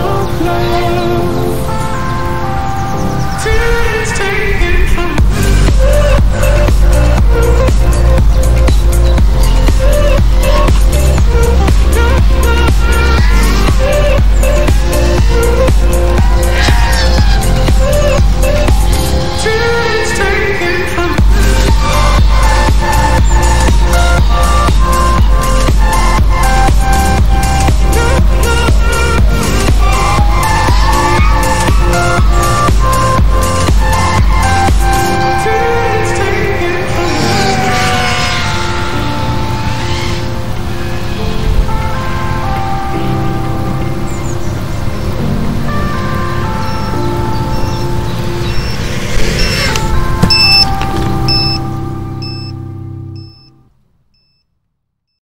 to play.